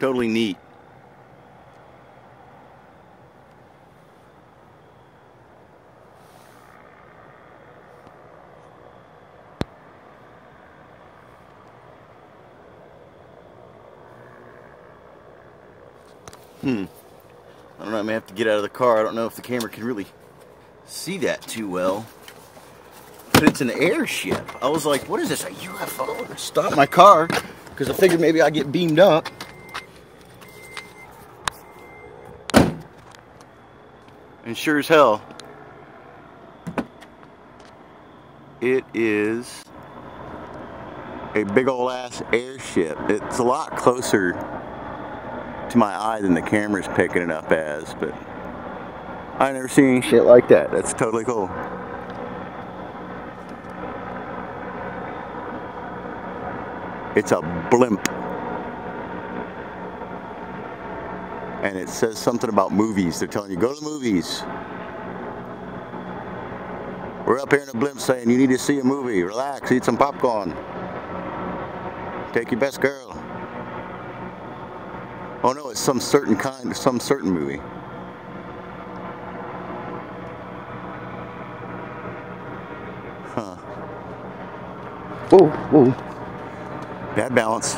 Totally neat. Hmm. I don't know, I may have to get out of the car. I don't know if the camera can really see that too well. But it's an airship. I was like, what is this, a UFO? Stop my car, because I figured maybe I'd get beamed up. And sure as hell, it is a big ol' ass airship. It's a lot closer to my eye than the camera's picking it up as, but I never seen shit like that. That's totally cool. It's a blimp. And it says something about movies. They're telling you, go to the movies. We're up here in a blimp saying you need to see a movie. Relax, eat some popcorn. Take your best girl. Oh no, it's some certain kind, some certain movie. Huh. Whoa, whoa. Bad balance.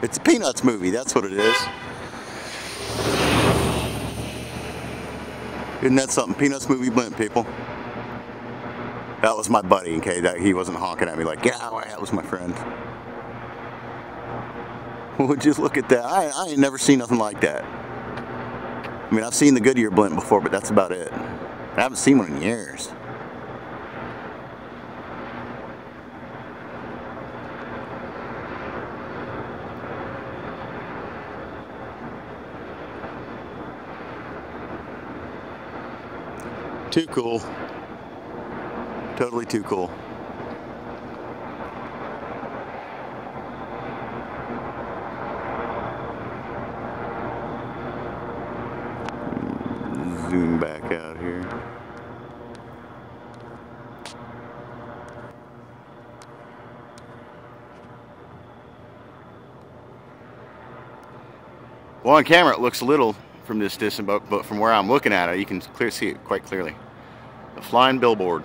It's a Peanuts movie, that's what it is. Isn't that something? Peanuts movie blimp, people. That was my buddy, okay? That he wasn't honking at me like, yeah, That was my friend. Well, just look at that. I, I ain't never seen nothing like that. I mean, I've seen the Goodyear blimp before, but that's about it. I haven't seen one in years. Too cool. Totally too cool. Zoom back out here. Well, on camera it looks a little from this distance, but, but from where I'm looking at it, you can clear see it quite clearly. The flying billboard.